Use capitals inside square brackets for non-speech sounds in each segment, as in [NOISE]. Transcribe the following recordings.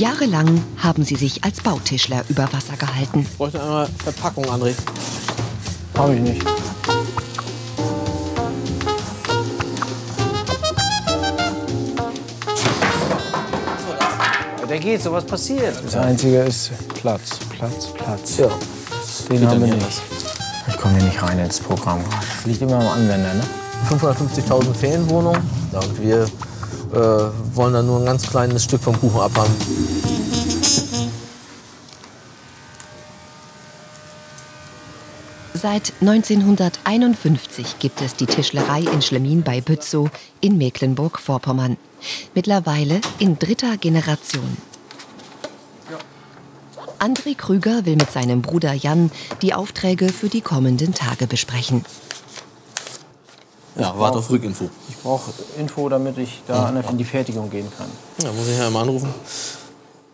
Jahrelang haben sie sich als Bautischler über Wasser gehalten. Ich bräuchte einmal Verpackung, André. Habe ich nicht. Der geht, so was passiert. Das Einzige ist Platz, Platz, Platz. Ja. Den haben wir nicht. Ich komme hier nicht rein ins Programm. Das liegt immer am Anwender, ne? 550.000 Ferienwohnung. Ja, und wir äh, wollen da nur ein ganz kleines Stück vom Kuchen abhaben. Seit 1951 gibt es die Tischlerei in Schlemmin bei Bützow in Mecklenburg-Vorpommern. Mittlerweile in dritter Generation. André Krüger will mit seinem Bruder Jan die Aufträge für die kommenden Tage besprechen. Ja, warte auf Rückinfo. Ich brauche Info, damit ich da der- in die Fertigung gehen kann. Ja, muss ich ja mal anrufen.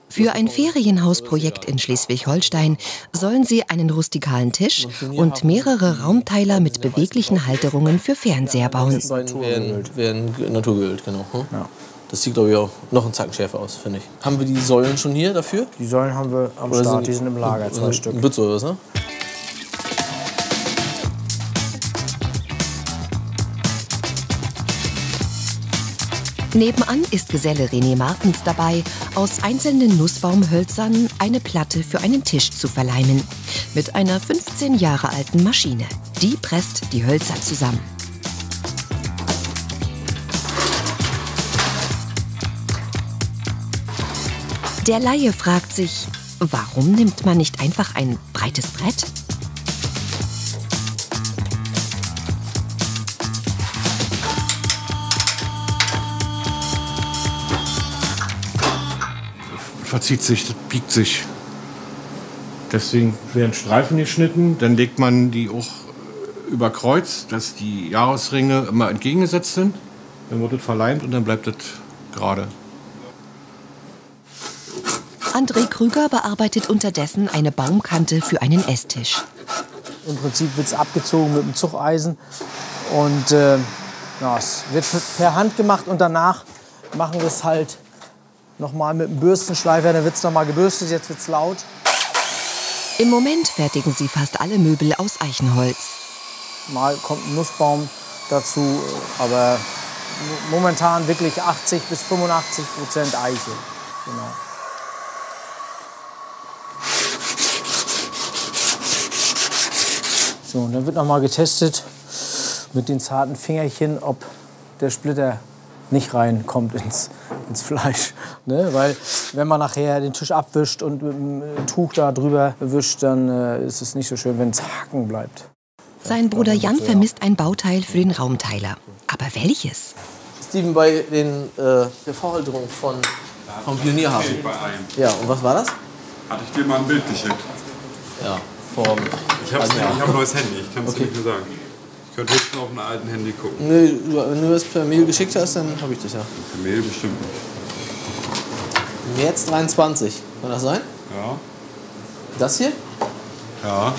Für ein Ferienhausprojekt in Schleswig-Holstein sollen sie einen rustikalen Tisch und mehrere Raumteiler mit beweglichen Halterungen für Fernseher bauen. Werden, werden ge- naturgeölt, genau. Hm? Ja. Das sieht, glaube ich, auch noch einen Zacken schärfer aus, finde ich. Haben wir die Säulen schon hier dafür? Die Säulen haben wir am Oder Start, die sind im Lager, zwei Stück. In Bützow, oder was, ne? Nebenan ist Geselle René Martens dabei, aus einzelnen Nussbaumhölzern eine Platte für einen Tisch zu verleimen. Mit einer 15 Jahre alten Maschine. Die presst die Hölzer zusammen. Der Laie fragt sich, warum nimmt man nicht einfach ein breites Brett? Verzieht sich, das biegt sich. Deswegen werden Streifen geschnitten, dann legt man die auch äh, über Kreuz, dass die Jahresringe immer entgegengesetzt sind. Dann wird es verleimt und dann bleibt es gerade. André Krüger bearbeitet unterdessen eine Baumkante für einen Esstisch. Im Prinzip wird es abgezogen mit dem Zugeisen und äh, ja, es wird per Hand gemacht und danach machen wir es halt nochmal mit dem Bürstenschleifer, dann wird es nochmal gebürstet, jetzt wird es laut. Im Moment fertigen sie fast alle Möbel aus Eichenholz. Mal kommt ein Nussbaum dazu, äh, aber mo- momentan wirklich 80 bis 85 Prozent Eiche. Genau. So, und dann wird noch mal getestet mit den zarten Fingerchen, ob der Splitter nicht reinkommt ins, ins Fleisch. Ne? Weil wenn man nachher den Tisch abwischt und mit dem äh, Tuch da drüber wischt, dann äh, ist es nicht so schön, wenn es hacken bleibt. Sein Bruder Jan vermisst ein Bauteil für den Raumteiler. Aber welches? Steven, bei den, äh, der Vorhalterung von, vom Pionierhafen. Einem. Ja, und was war das? Hatte ich dir mal ein Bild geschickt. Ja, vom. Ich habe Also, ja. hab ein neues Handy, ich kann es Okay. nicht mehr sagen. Ich könnte höchstens auf einem alten Handy gucken. Du- wenn du das per Mail geschickt hast, dann habe ich das ja. Per Mail bestimmt nicht. März 23. Kann das sein? Ja, Das hier? ja.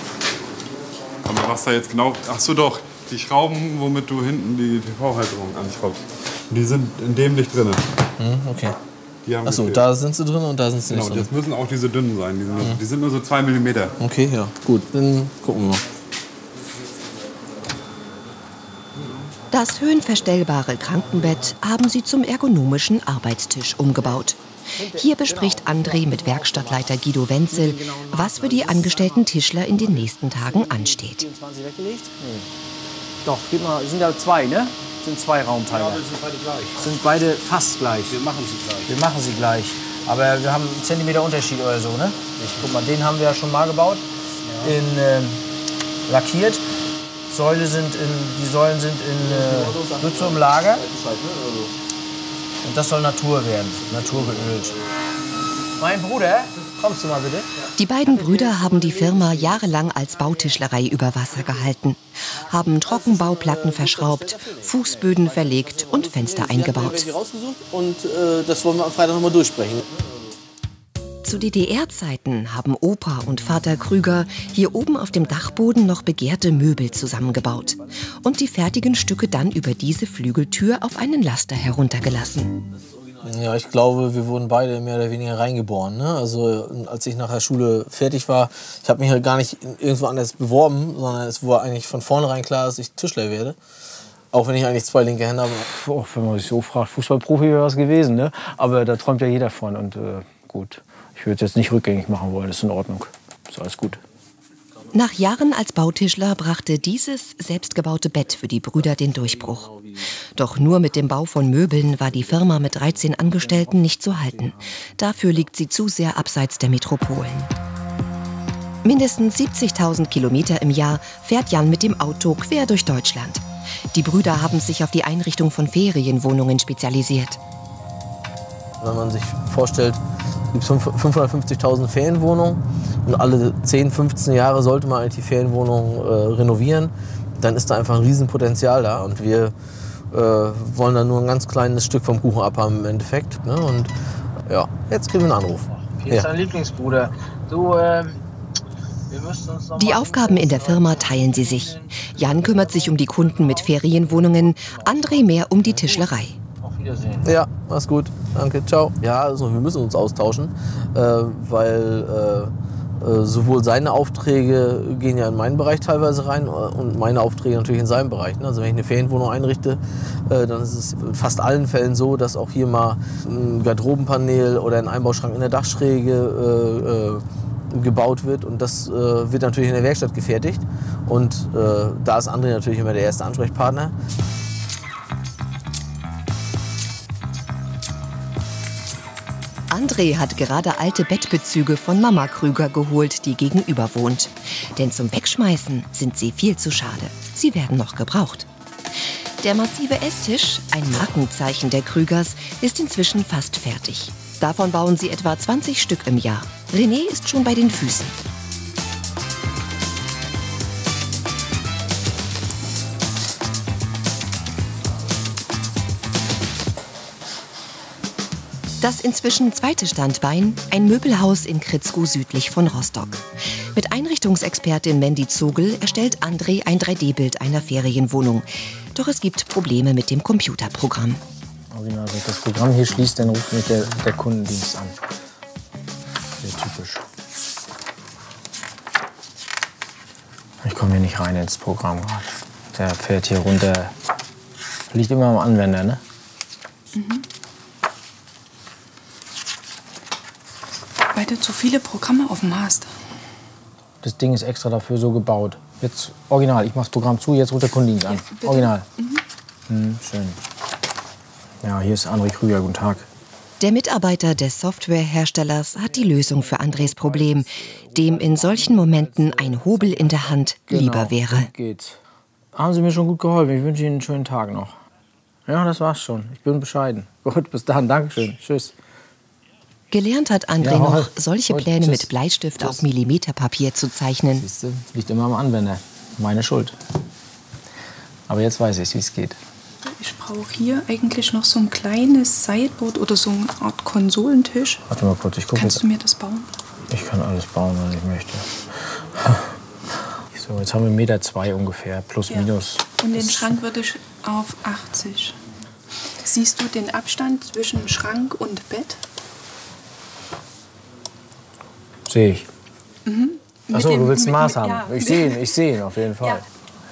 Aber was da jetzt genau. Ach so, doch. Die Schrauben, womit du hinten die TV-Halterung anschraubst. Die sind in dem nicht drin. Hm, okay. Die haben Achso, da sind sie drin und da sind sie Genau, nicht drin. das müssen auch diese dünnen sein. Die sind, nur, die sind nur so 2 mm. Okay, ja. Gut, dann gucken wir mal. Das höhenverstellbare Krankenbett haben sie zum ergonomischen Arbeitstisch umgebaut. Hier bespricht André mit Werkstattleiter Guido Wenzel, was für die angestellten Tischler in den nächsten Tagen ansteht. 24 weggelegt? Nee. Doch, gib mal, sind ja zwei, ne? Sind zwei Raumteile. sind beide gleich. Sind beide fast gleich. Wir machen sie gleich. Wir machen sie gleich. Aber wir haben einen Zentimeter Unterschied oder so, ne? Guck mal, den haben wir ja schon mal gebaut. In ähm, lackiert. Säule sind in, die Säulen sind in äh, Bützow im Lager. Das soll Natur werden, naturgeölt. Mein Bruder, kommst du mal bitte? Die beiden Brüder haben die Firma jahrelang als Bautischlerei über Wasser gehalten, haben Trockenbauplatten verschraubt, Fußböden verlegt und Fenster eingebaut. und äh, das wollen wir am Freitag nochmal durchsprechen. Zu DDR-Zeiten haben Opa und Vater Krüger hier oben auf dem Dachboden noch begehrte Möbel zusammengebaut und die fertigen Stücke dann über diese Flügeltür auf einen Laster heruntergelassen. Ja, ich glaube, wir wurden beide mehr oder weniger reingeboren. Ne? Also als ich nach der Schule fertig war, ich habe mich halt gar nicht irgendwo anders beworben, sondern es war eigentlich von vornherein klar, dass ich Tischler werde. Auch wenn ich eigentlich zwei linke Hände habe. Oh, wenn man sich so fragt, Fußballprofi wäre was gewesen. Ne? Aber da träumt ja jeder von. Und äh, gut, würde es jetzt nicht rückgängig machen wollen. Das ist in Ordnung. Ist alles gut. Nach Jahren als Bautischler brachte dieses selbstgebaute Bett für die Brüder den Durchbruch. Doch nur mit dem Bau von Möbeln war die Firma mit 13 Angestellten nicht zu halten. Dafür liegt sie zu sehr abseits der Metropolen. Mindestens 70.000 Kilometer im Jahr fährt Jan mit dem Auto quer durch Deutschland. Die Brüder haben sich auf die Einrichtung von Ferienwohnungen spezialisiert. Wenn man sich vorstellt, gibt 550.000 Ferienwohnungen und alle 10, 15 Jahre sollte man eigentlich die Ferienwohnungen äh, renovieren, dann ist da einfach ein Riesenpotenzial da und wir äh, wollen da nur ein ganz kleines Stück vom Kuchen abhaben im Endeffekt. Ne? Und ja, jetzt kriegen wir einen Anruf. Hier ist dein Lieblingsbruder. Du, äh, die Aufgaben in der Firma teilen sie sich. Jan kümmert sich um die Kunden mit Ferienwohnungen, André mehr um die Tischlerei. Wiedersehen. Ja, mach's gut. Danke, ciao. Ja, also wir müssen uns austauschen, äh, weil äh, äh, sowohl seine Aufträge gehen ja in meinen Bereich teilweise rein äh, und meine Aufträge natürlich in seinen Bereich. Ne? Also wenn ich eine Ferienwohnung einrichte, äh, dann ist es in fast allen Fällen so, dass auch hier mal ein Garderobenpanel oder ein Einbauschrank in der Dachschräge äh, gebaut wird und das wird natürlich in der Werkstatt gefertigt und da ist André natürlich immer der erste Ansprechpartner. André hat gerade alte Bettbezüge von Mama Krüger geholt, die gegenüber wohnt. Denn zum Wegschmeißen sind sie viel zu schade. Sie werden noch gebraucht. Der massive Esstisch, ein Markenzeichen der Krügers, ist inzwischen fast fertig. Davon bauen sie etwa 20 Stück im Jahr. René ist schon bei den Füßen. Das inzwischen zweite Standbein, ein Möbelhaus in Kritzkow südlich von Rostock. Mit Einrichtungsexpertin Mandy Zogel erstellt André ein 3D-Bild einer Ferienwohnung. Doch es gibt Probleme mit dem Computerprogramm. Original, wenn das Programm hier schließt, dann ruft mich der, der Kundendienst an. Sehr typisch. Ich komme hier nicht rein ins Programm gerade. Der fährt hier runter. Liegt immer am Anwender, ne? Mhm. Weil du zu viele Programme offen hast. Das Ding ist extra dafür so gebaut. Jetzt original, ich mach's Programm zu, jetzt ruft der Kunde an. Ja, original. Mhm. Hm, schön. Ja, hier ist André Krüger, guten Tag. Der Mitarbeiter des Softwareherstellers hat die Lösung für Andres Problem, dem in solchen Momenten ein Hobel in der Hand genau, lieber wäre. Geht's. Haben Sie mir schon gut geholfen. Ich wünsche Ihnen einen schönen Tag noch. Ja, das war's schon. Ich bin bescheiden. [LAUGHS] Gut, bis dann. Dankeschön. Tschüss. Gelernt hat André ja, noch, solche Pläne tschüss. mit Bleistift tschüss. auf Millimeterpapier zu zeichnen. Siehste, liegt immer am Anwender. Meine Schuld. Aber jetzt weiß ich, wie es geht. Ich brauche hier eigentlich noch so ein kleines Sideboard oder so eine Art Konsolentisch. Warte mal kurz, ich gucke Kannst du mir das bauen? Ich kann alles bauen, was ich möchte. So, jetzt haben wir Meter zwei ungefähr, plus ja. minus. Und den Schrank würde ich auf 80. Siehst du den Abstand zwischen Schrank und Bett? Sehe ich. Mhm. Achso, du willst ein Maß haben. Ja. Ich sehe ihn, ich sehe ihn auf jeden Fall. Ja.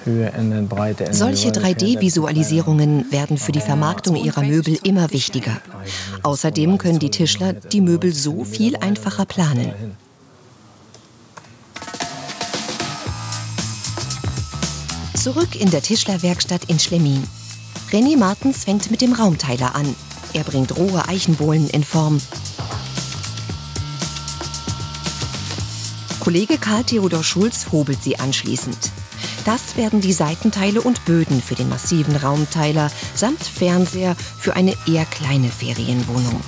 Höhe ändern, Breite. Solche 3D-Visualisierungen werden für die Vermarktung ihrer Möbel immer wichtiger. Außerdem können die Tischler die Möbel so viel einfacher planen. Zurück in der Tischlerwerkstatt in Schlemmin. René Martens fängt mit dem Raumteiler an. Er bringt rohe Eichenbohlen in Form. Kollege Karl Theodor Schulz hobelt sie anschließend. Das werden die Seitenteile und Böden für den massiven Raumteiler samt Fernseher für eine eher kleine Ferienwohnung.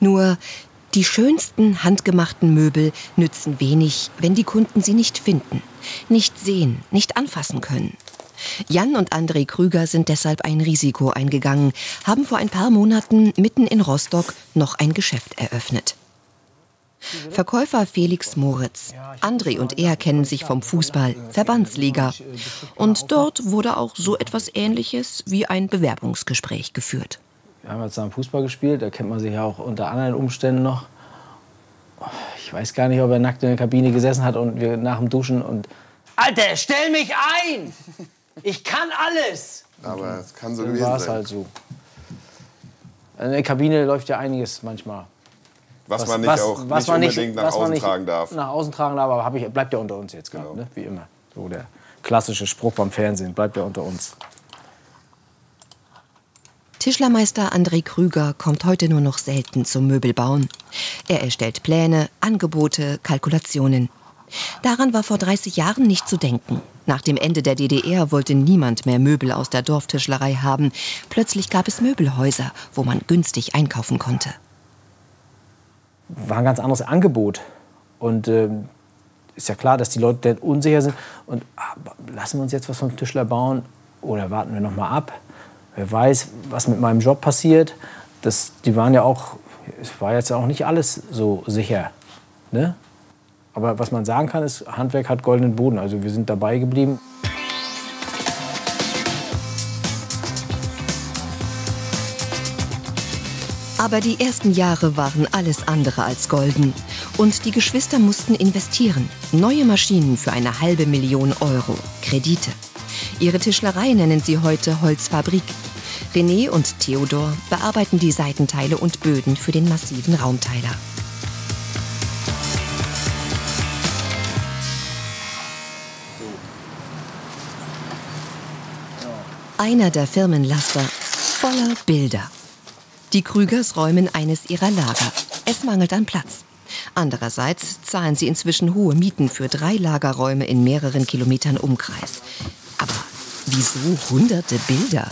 Nur die schönsten handgemachten Möbel nützen wenig, wenn die Kunden sie nicht finden, nicht sehen, nicht anfassen können. Jan und André Krüger sind deshalb ein Risiko eingegangen, haben vor ein paar Monaten mitten in Rostock noch ein Geschäft eröffnet. Verkäufer Felix Moritz. André und er kennen sich vom Fußball, Verbandsliga. Und dort wurde auch so etwas Ähnliches wie ein Bewerbungsgespräch geführt. Wir haben jetzt zusammen Fußball gespielt, da kennt man sich ja auch unter anderen Umständen noch. Ich weiß gar nicht, ob er nackt in der Kabine gesessen hat und wir nach dem Duschen und. Alter, stell mich ein! Ich kann alles! Aber es kann so Dann gewesen war es sein. halt so. In der Kabine läuft ja einiges manchmal. Was, man nicht auch nicht unbedingt nach was man außen nicht tragen darf. Nach außen tragen darf, aber hab ich, bleibt ja unter uns jetzt gerade, ne? wie immer. So der klassische Spruch beim Fernsehen, bleibt ja unter uns. Tischlermeister André Krüger kommt heute nur noch selten zum Möbelbauen. Er erstellt Pläne, Angebote, Kalkulationen. Daran war vor 30 Jahren nicht zu denken. Nach dem Ende der DDR wollte niemand mehr Möbel aus der Dorftischlerei haben. Plötzlich gab es Möbelhäuser, wo man günstig einkaufen konnte. War ein ganz anderes Angebot. Und ähm, ist ja klar, dass die Leute dann unsicher sind. Und ah, lassen wir uns jetzt was vom Tischler bauen oder warten wir noch mal ab? Wer weiß, was mit meinem Job passiert. Das, die waren ja auch, es war jetzt auch nicht alles so sicher. Ne? Aber was man sagen kann, ist, Handwerk hat goldenen Boden. Also wir sind dabei geblieben. Aber die ersten Jahre waren alles andere als golden. Und die Geschwister mussten investieren. Neue Maschinen für eine halbe Million Euro. Kredite. Ihre Tischlerei nennen sie heute Holzfabrik. René und Theodor bearbeiten die Seitenteile und Böden für den massiven Raumteiler. Einer der Firmenlaster voller Bilder. Die Krügers räumen eines ihrer Lager. Es mangelt an Platz. Andererseits zahlen sie inzwischen hohe Mieten für drei Lagerräume in mehreren Kilometern Umkreis. Aber wieso hunderte Bilder?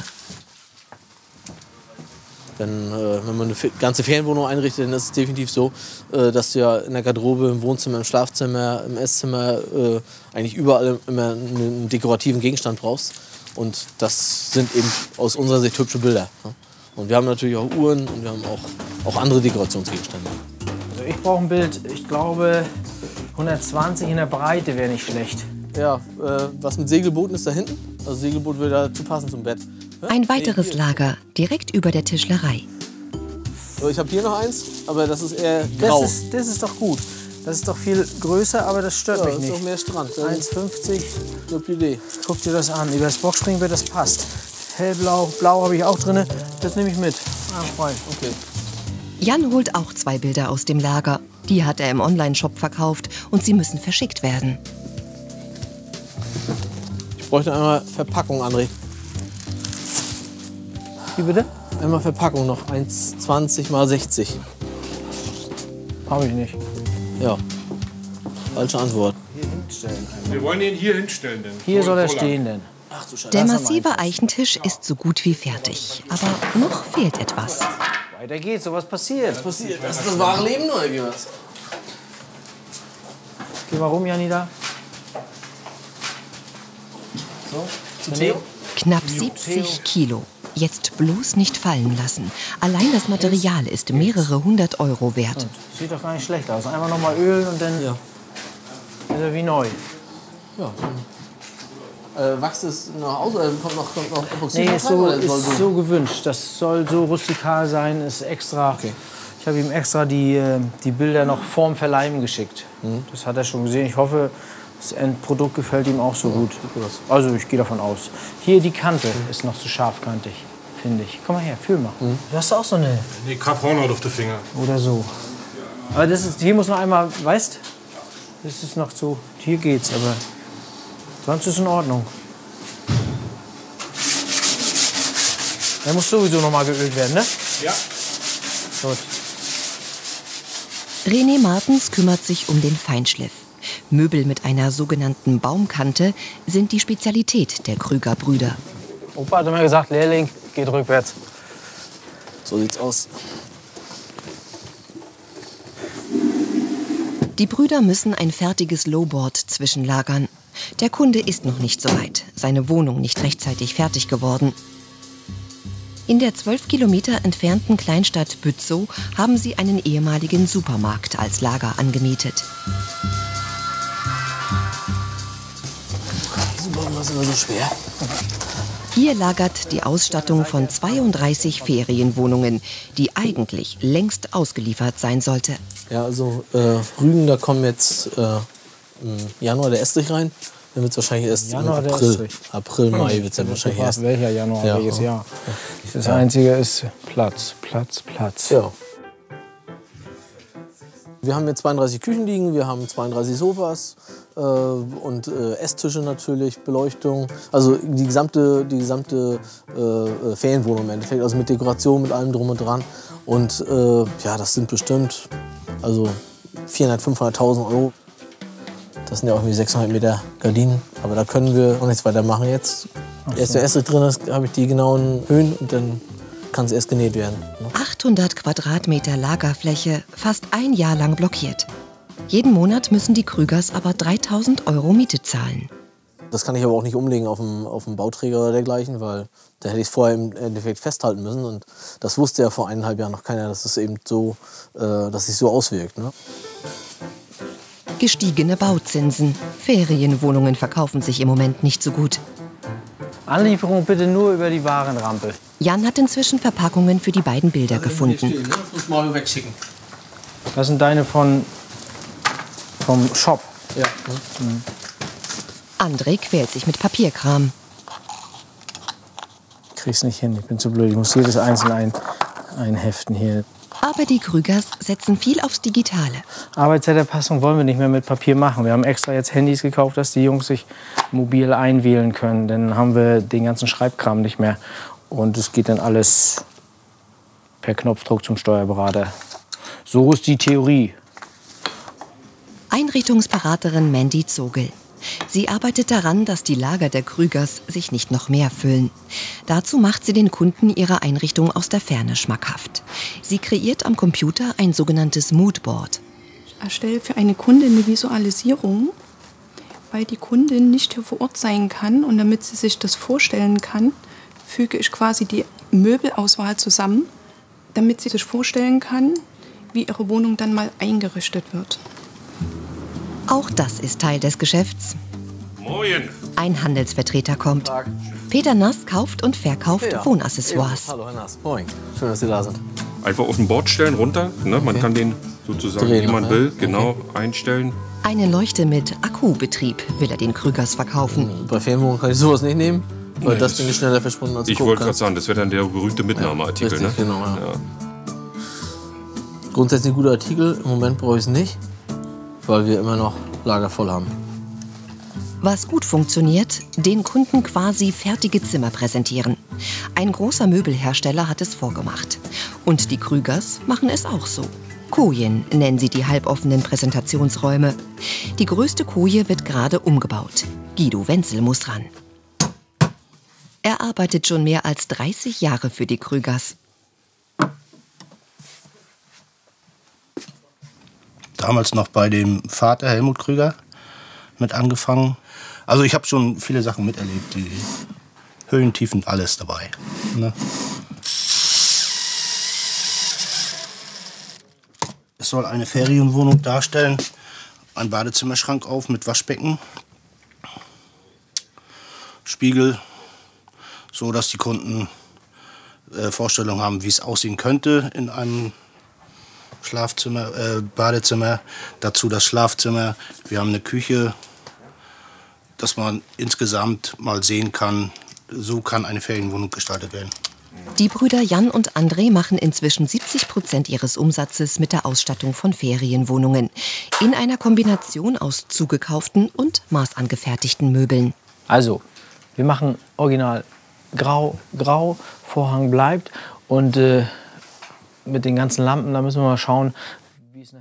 Denn äh, wenn man eine ganze Ferienwohnung einrichtet, dann ist es definitiv so, äh, dass du ja in der Garderobe, im Wohnzimmer, im Schlafzimmer, im Esszimmer äh, eigentlich überall immer einen, einen dekorativen Gegenstand brauchst. Und das sind eben aus unserer Sicht hübsche Bilder. Ne? Und wir haben natürlich auch Uhren und wir haben auch, auch andere Dekorationsgegenstände. Also ich brauche ein Bild, ich glaube 120 in der Breite wäre nicht schlecht. Ja, äh, was mit Segelbooten ist da hinten? Also Segelboot würde dazu passen zum Bett. Ja? Ein weiteres. Lager direkt über der Tischlerei. So, Ich habe hier noch eins, aber das ist eher Das grau. ist, das ist doch gut. Das ist doch viel größer, aber das stört ja, mich das ist auch nicht. mehr Strand. Das ist 1,50, eine gute Idee. guck dir das an. Über das Boxspringbett, das passt. Hellblau, blau habe ich auch drin. Das nehme ich mit. Ah, frei. Okay. Jan holt auch zwei Bilder aus dem Lager. Die hat er im Onlineshop verkauft und sie müssen verschickt werden. Ich bräuchte einmal Verpackung, André. Wie bitte? Einmal Verpackung noch. 1,20 mal 60. Habe ich nicht. Ja. Falsche Antwort. Wir wollen ihn hier hinstellen. Denn. Hier soll er stehen denn. Der Das massive Eichentisch ist so gut wie fertig. Aber noch fehlt etwas. Weiter geht's, sowas passiert. passiert? Das ist das wahre Leben, oder wie was? Geh mal rum, Janida. Zu Theo? Knapp 70 Kilo. Jetzt bloß nicht fallen lassen. Allein das Material ist mehrere hundert Euro wert. Sieht doch gar nicht schlecht aus. Einmal noch mal ölen und dann Ja. ist er wie neu. ja. Äh, Wachs ist noch aus, oder kommt noch, kommt noch Epoxid Nee, ist rein, so, oder soll ist so gewünscht. Das soll so rustikal sein, ist extra. Okay. Ich habe ihm extra die, äh, die Bilder noch vorm Verleihen geschickt. Mhm. Das hat er schon gesehen. Ich hoffe, das Endprodukt gefällt ihm auch so gut. Also ich gehe davon aus. Hier die Kante ist noch zu scharfkantig, finde ich. Komm mal her, fühl mal. Mhm. Du hast auch so eine Nee, Kap Hornhaut auf den Finger. oder so. Aber das ist, hier muss noch einmal, weißt, das ist noch so. Hier geht's, aber sonst ist in Ordnung. Der muss sowieso noch mal geölt werden, ne? Ja. Gut. René Martens kümmert sich um den Feinschliff. Möbel mit einer sogenannten Baumkante sind die Spezialität der Krüger Brüder. Opa hat immer gesagt, Lehrling, geht rückwärts. So sieht's aus. Die Brüder müssen ein fertiges Lowboard zwischenlagern. Der Kunde ist noch nicht so weit, seine Wohnung nicht rechtzeitig fertig geworden. In der zwölf Kilometer entfernten Kleinstadt Bützow haben sie einen ehemaligen Supermarkt als Lager angemietet. Was ist immer so schwer? Hier lagert die Ausstattung von 32 Ferienwohnungen, die eigentlich längst ausgeliefert sein sollte. Ja, also äh, Rügen, da kommen jetzt äh, Januar der Estrich rein. Dann wird es wahrscheinlich erst Januar im April, April, Mai wird es dann wahrscheinlich erst. Welcher Januar, ja, welches Jahr? Das Einzige ist Platz, Platz, Platz. Ja. Wir haben hier 32 Küchen liegen, wir haben 32 Sofas äh, und äh, Esstische natürlich, Beleuchtung. Also die gesamte, die gesamte äh, Ferienwohnung im Endeffekt, also mit Dekoration, mit allem drum und dran. Und äh, ja, das sind bestimmt also 400.000, 500.000 Euro. Das sind ja auch irgendwie 600 Meter Gardinen. Aber da können wir auch nichts weiter machen jetzt. Erst der Essig drin ist, habe ich die genauen Höhen und dann kann es erst genäht werden. 800 Quadratmeter Lagerfläche, fast ein Jahr lang blockiert. Jeden Monat müssen die Krügers aber 3000 Euro Miete zahlen. Das kann ich aber auch nicht umlegen auf einen, auf einen Bauträger oder dergleichen, weil da hätte ich es vorher im Endeffekt festhalten müssen. Und das wusste ja vor eineinhalb Jahren noch keiner, dass es eben so, äh, dass sich so auswirkt. Ne? Gestiegene Bauzinsen. Ferienwohnungen verkaufen sich im Moment nicht so gut. Anlieferung bitte nur über die Warenrampe. Jan hat inzwischen Verpackungen für die beiden Bilder gefunden. Stehen, ne? Das muss Mario wegschicken. Das sind deine von vom Shop. Ja. André quält sich mit Papierkram. Ich krieg's nicht hin, ich bin zu blöd. Ich muss jedes einzeln ein, einheften hier. Aber die Krügers setzen viel aufs Digitale. Arbeitszeiterpassung wollen wir nicht mehr mit Papier machen. Wir haben extra jetzt Handys gekauft, dass die Jungs sich mobil einwählen können. Dann haben wir den ganzen Schreibkram nicht mehr. Und es geht dann alles per Knopfdruck zum Steuerberater. So ist die Theorie. Einrichtungsberaterin Mandy Zogel. Sie arbeitet daran, dass die Lager der Krügers sich nicht noch mehr füllen. Dazu macht sie den Kunden ihre Einrichtung aus der Ferne schmackhaft. Sie kreiert am Computer ein sogenanntes Moodboard. Ich erstelle für eine Kundin eine Visualisierung, weil die Kundin nicht hier vor Ort sein kann und damit sie sich das vorstellen kann, füge ich quasi die Möbelauswahl zusammen, damit sie sich vorstellen kann, wie ihre Wohnung dann mal eingerichtet wird. Auch das ist Teil des Geschäfts. Moin. Ein Handelsvertreter kommt. Peter Nass kauft und verkauft Ja. Wohnaccessoires. Hallo, Herr Nass. Moin. Schön, dass Sie da sind. Einfach auf den Board stellen, runter. Ne? Man Okay. kann den sozusagen, Drehen wie man noch, ne? will, genau einstellen. Eine Leuchte mit Akkubetrieb will er den Krügers verkaufen. Bei Ferienwohnungen kann ich sowas nicht nehmen, weil Nee, das Ding ist schneller verschwunden als Ich wollte gerade sagen, das wäre dann der berühmte Mitnahmeartikel. Richtig, ne? genau. Ja. Grundsätzlich ein guter Artikel. Im Moment brauche ich es nicht, weil wir immer noch Lager voll haben. Was gut funktioniert, den Kunden quasi fertige Zimmer präsentieren. Ein großer Möbelhersteller hat es vorgemacht. Und die Krügers machen es auch so. Kojen nennen sie die halboffenen Präsentationsräume. Die größte Koje wird gerade umgebaut. Guido Wenzel muss ran. Er arbeitet schon mehr als 30 Jahre für die Krügers. Damals noch bei dem Vater Helmut Krüger mit angefangen. Also ich habe schon viele Sachen miterlebt, die Höhen, Tiefen, alles dabei. Ne? Es soll eine Ferienwohnung darstellen, ein Badezimmerschrank auf mit Waschbecken, Spiegel, so dass die Kunden äh, Vorstellung haben, wie es aussehen könnte in einem Schlafzimmer, äh, Badezimmer, dazu das Schlafzimmer. Wir haben eine Küche, dass man insgesamt mal sehen kann, so kann eine Ferienwohnung gestaltet werden. Die Brüder Jan und André machen inzwischen 70 Prozent ihres Umsatzes mit der Ausstattung von Ferienwohnungen. In einer Kombination aus zugekauften und maßangefertigten Möbeln. Also, wir machen original grau, grau, Vorhang bleibt und äh, mit den ganzen Lampen, da müssen wir mal schauen.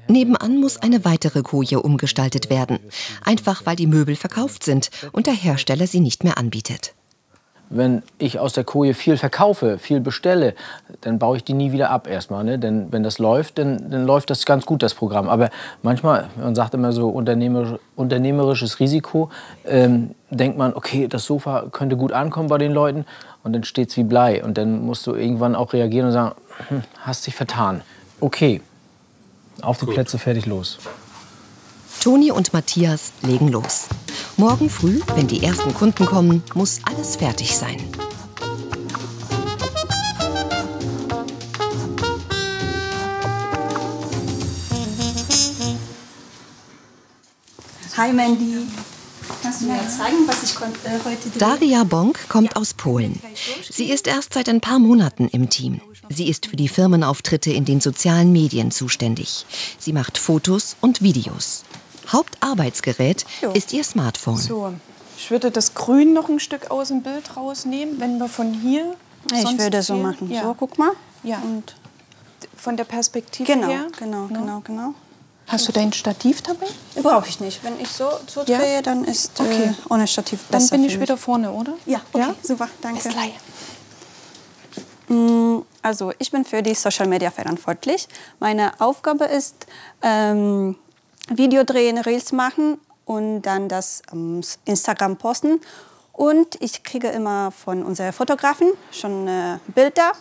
Nebenan muss eine weitere Koje umgestaltet werden. Einfach weil die Möbel verkauft sind und der Hersteller sie nicht mehr anbietet. Wenn ich aus der Koje viel verkaufe, viel bestelle, dann baue ich die nie wieder ab erstmal. Ne? Denn wenn das läuft, dann, dann läuft das ganz gut, das Programm. Aber manchmal, man sagt immer so unternehmerisch, unternehmerisches Risiko, ähm, denkt man, okay, das Sofa könnte gut ankommen bei den Leuten. Und dann steht es wie Blei. Und dann musst du irgendwann auch reagieren und sagen, hm, hast dich vertan. Okay, auf die Gut. Plätze, fertig, los. Toni und Matthias legen los. Morgen früh, wenn die ersten Kunden kommen, muss alles fertig sein. Hi Mandy. Daria Bonk kommt aus Polen. Sie ist erst seit ein paar Monaten im Team. Sie ist für die Firmenauftritte in den sozialen Medien zuständig. Sie macht Fotos und Videos. Hauptarbeitsgerät ist ihr Smartphone. So, ich würde das Grün noch ein Stück aus dem Bild rausnehmen, wenn wir von hier. Ich würde so machen. Ja. So, guck mal. Ja. Und von der Perspektive genau, her. Genau, genau, genau, genau. Hast du dein Stativ dabei? Brauche ich nicht. Wenn ich so, so drehe, ja? dann ist okay. äh, ohne Stativ besser. Dann bin ich wieder vorne, oder? Ja, okay, ja? super, danke. Mm, also ich bin für die Social Media verantwortlich. Meine Aufgabe ist, ähm, Video drehen, Reels machen und dann das ähm, Instagram posten. Und ich kriege immer von unseren Fotografen schon äh, Bilder,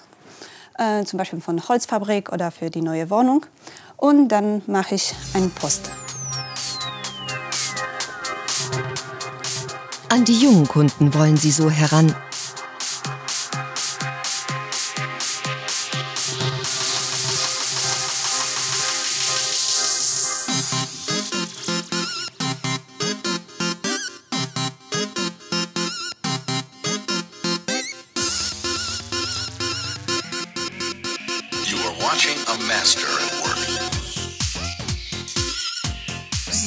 äh, zum Beispiel von Holzfabrik oder für die neue Wohnung und dann mache ich einen Post. An die jungen Kunden wollen sie so heran.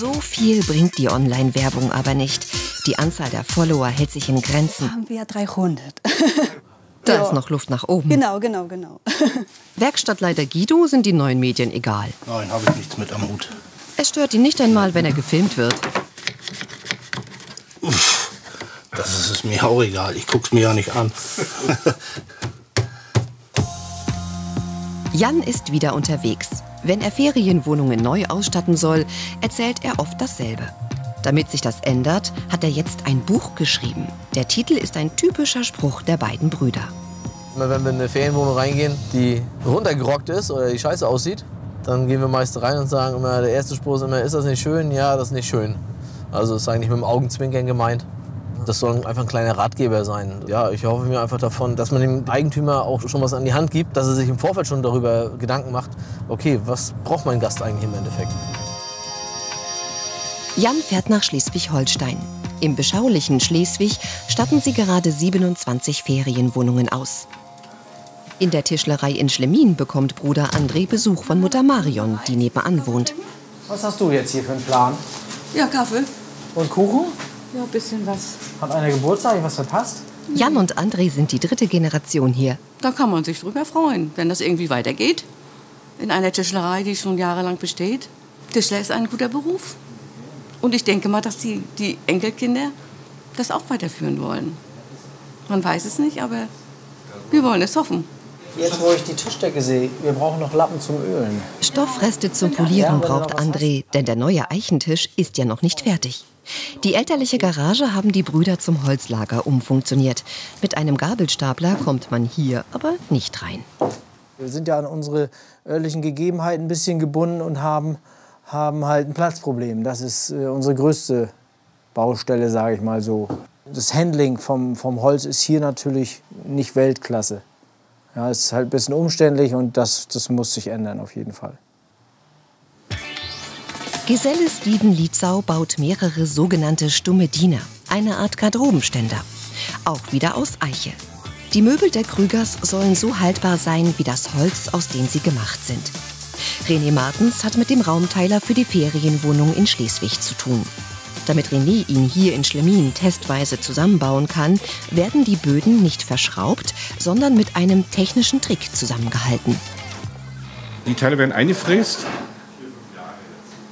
So viel bringt die Online-Werbung aber nicht. Die Anzahl der Follower hält sich in Grenzen. Haben wir 300. [LAUGHS] Da ja. ist noch Luft nach oben. Genau, genau, genau. [LAUGHS] Werkstattleiter Guido sind die neuen Medien egal. Nein, habe ich nichts mit am Hut. Es stört ihn nicht einmal, wenn er gefilmt wird. Das ist es mir auch egal. Ich guck's mir ja nicht an. Jan ist wieder unterwegs. Wenn er Ferienwohnungen neu ausstatten soll, erzählt er oft dasselbe. Damit sich das ändert, hat er jetzt ein Buch geschrieben. Der Titel ist ein typischer Spruch der beiden Brüder. Wenn wir in eine Ferienwohnung reingehen, die runtergerockt ist oder die scheiße aussieht, dann gehen wir meist rein und sagen immer, der erste Spruch ist immer, ist das nicht schön? Ja, das ist nicht schön. Also ist eigentlich mit dem Augenzwinkern gemeint. Das soll einfach ein kleiner Ratgeber sein. Ja, ich hoffe mir einfach davon, dass man dem Eigentümer auch schon was an die Hand gibt, dass er sich im Vorfeld schon darüber Gedanken macht, okay, was braucht mein Gast eigentlich im Endeffekt? Jan fährt nach Schleswig-Holstein. Im beschaulichen Schleswig statten sie gerade 27 Ferienwohnungen aus. In der Tischlerei in Schlemmin bekommt Bruder André Besuch von Mutter Marion, die nebenan wohnt. Was hast du jetzt hier für einen Plan? Ja, Kaffee. Und Kuchen? Ja, ein bisschen was. Hat einer Geburtstag, was verpasst? Jan und André sind die dritte Generation hier. Da kann man sich drüber freuen, wenn das irgendwie weitergeht. In einer Tischlerei, die schon jahrelang besteht. Tischler ist ein guter Beruf. Und ich denke mal, dass die, die Enkelkinder das auch weiterführen wollen. Man weiß es nicht, aber wir wollen es hoffen. Jetzt, wo ich die Tischdecke sehe, wir brauchen noch Lappen zum Ölen. Stoffreste zum Polieren braucht André, denn der neue Eichentisch ist ja noch nicht fertig. Die elterliche Garage haben die Brüder zum Holzlager umfunktioniert. Mit einem Gabelstapler kommt man hier aber nicht rein. Wir sind ja an unsere örtlichen Gegebenheiten ein bisschen gebunden und haben, haben halt ein Platzproblem. Das ist äh, unsere größte Baustelle, sage ich mal so. Das Handling vom, vom Holz ist hier natürlich nicht Weltklasse. Ja, es ist halt ein bisschen umständlich und das, das muss sich ändern auf jeden Fall. Geselle Steven Lietzau baut mehrere sogenannte stumme Diener, eine Art Garderobenständer. Auch wieder aus Eiche. Die Möbel der Krügers sollen so haltbar sein wie das Holz, aus dem sie gemacht sind. René Martens hat mit dem Raumteiler für die Ferienwohnung in Schleswig zu tun. Damit René ihn hier in Schlemmin testweise zusammenbauen kann, werden die Böden nicht verschraubt, sondern mit einem technischen Trick zusammengehalten. Die Teile werden eingefräst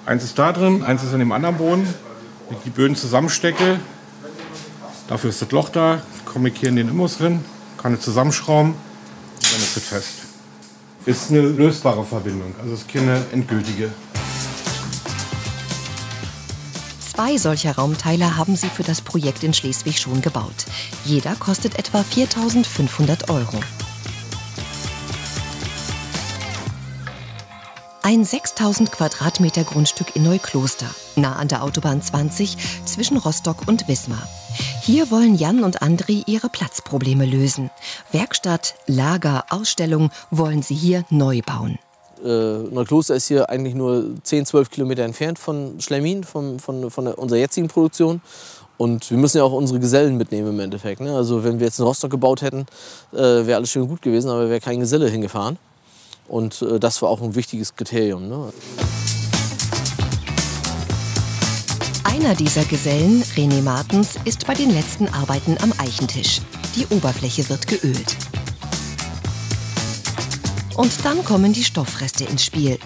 Eins ist da drin, eins ist in dem anderen Boden. Wenn ich die Böden zusammenstecke, dafür ist das Loch da, komme ich hier in den Imbus drin, kann es zusammenschrauben, dann ist es fest. Ist eine lösbare Verbindung, also ist keine endgültige. Zwei solcher Raumteile haben sie für das Projekt in Schleswig schon gebaut. Jeder kostet etwa 4.500 Euro. Ein 6000 Quadratmeter Grundstück in Neukloster, nah an der Autobahn 20 zwischen Rostock und Wismar. Hier wollen Jan und Andri ihre Platzprobleme lösen. Werkstatt, Lager, Ausstellung wollen sie hier neu bauen. Äh, Neukloster ist hier eigentlich nur 10, 12 Kilometer entfernt von Schlemmin, von, von, von der, unserer jetzigen Produktion. Und wir müssen ja auch unsere Gesellen mitnehmen im Endeffekt. Ne? Also wenn wir jetzt in Rostock gebaut hätten, äh, wäre alles schön gut gewesen, aber wäre kein Geselle hingefahren. Und äh, das war auch ein wichtiges Kriterium. Ne? Einer dieser Gesellen, René Martens, ist bei den letzten Arbeiten am Eichentisch. Die Oberfläche wird geölt. Und dann kommen die Stoffreste ins Spiel.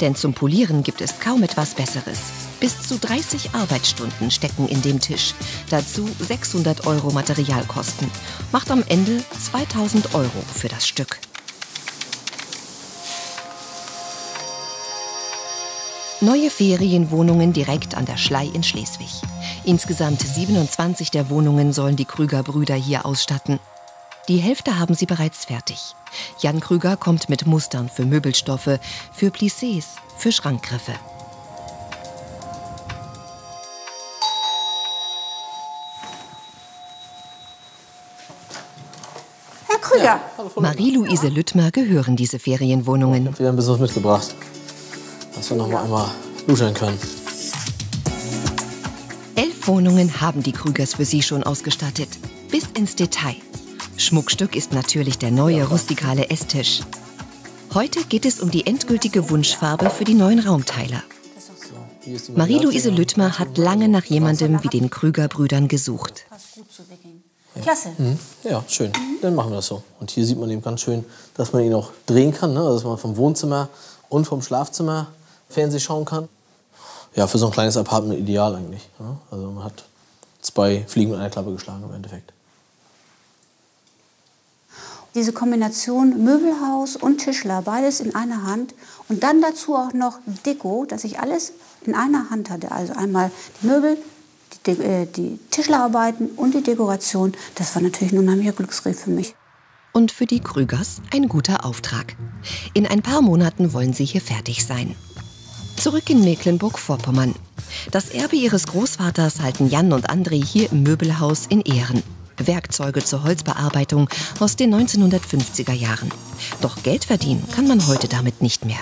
Denn zum Polieren gibt es kaum etwas Besseres. Bis zu 30 Arbeitsstunden stecken in dem Tisch. Dazu 600 Euro Materialkosten. Macht am Ende 2000 Euro für das Stück. Neue Ferienwohnungen direkt an der Schlei in Schleswig. Insgesamt 27 der Wohnungen sollen die Krüger-Brüder hier ausstatten. Die Hälfte haben sie bereits fertig. Jan Krüger kommt mit Mustern für Möbelstoffe, für Plissés, für Schrankgriffe. Herr Krüger. Ja, Marie-Louise Lüttmer gehören diese Ferienwohnungen. Ich habe wieder ein bisschen was mitgebracht dass wir noch mal einmal luschern können. Elf Wohnungen haben die Krügers für Sie schon ausgestattet. Bis ins Detail. Schmuckstück ist natürlich der neue rustikale Esstisch. Heute geht es um die endgültige Wunschfarbe für die neuen Raumteiler. Marie-Louise Lüttmer hat lange nach jemandem wie den Krüger-Brüdern gesucht. Klasse. Mhm. Ja, schön. Dann machen wir das so. Und hier sieht man eben ganz schön, dass man ihn auch drehen kann. Ne? Also dass man vom Wohnzimmer und vom Schlafzimmer Fernseh schauen kann. Ja, für so ein kleines Apartment ideal eigentlich. Ja? Also man hat zwei Fliegen mit einer Klappe geschlagen im Endeffekt. Diese Kombination Möbelhaus und Tischler, beides in einer Hand und dann dazu auch noch Deko, dass ich alles in einer Hand hatte. Also einmal die Möbel, die, äh, die Tischlerarbeiten und die Dekoration. Das war natürlich ein unheimlicher Glücksgriff für mich. Und für die Krügers ein guter Auftrag. In ein paar Monaten wollen sie hier fertig sein. Zurück in Mecklenburg-Vorpommern. Das Erbe ihres Großvaters halten Jan und André hier im Möbelhaus in Ehren. Werkzeuge zur Holzbearbeitung aus den 1950er Jahren. Doch Geld verdienen kann man heute damit nicht mehr.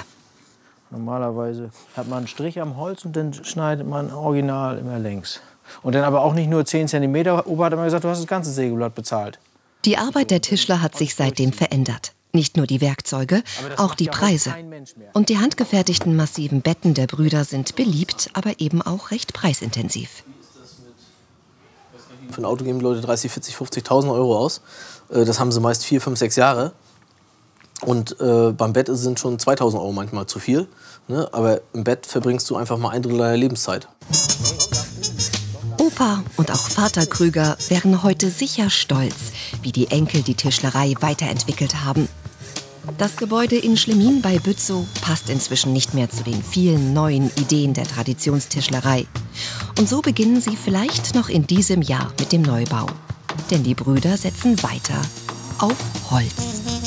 Normalerweise hat man einen Strich am Holz und dann schneidet man original immer längs. Und dann aber auch nicht nur 10 cm. Opa hat immer gesagt, du hast das ganze Sägeblatt bezahlt. Die Arbeit der Tischler hat sich seitdem verändert. Nicht nur die Werkzeuge, auch die Preise. Und die handgefertigten massiven Betten der Brüder sind beliebt, aber eben auch recht preisintensiv. Für ein Auto geben die Leute 30, 40, 50.000 Euro aus. Äh, das haben sie meist vier, fünf, sechs Jahre. Und äh, beim Bett sind schon 2000 Euro manchmal zu viel. Ne? Aber im Bett verbringst du einfach mal ein Drittel deiner Lebenszeit. Opa und auch Vater Krüger wären heute sicher stolz, wie die Enkel die Tischlerei weiterentwickelt haben. Das Gebäude in Schlemin bei Bützow passt inzwischen nicht mehr zu den vielen neuen Ideen der Traditionstischlerei. Und so beginnen sie vielleicht noch in diesem Jahr mit dem Neubau. Denn die Brüder setzen weiter auf Holz.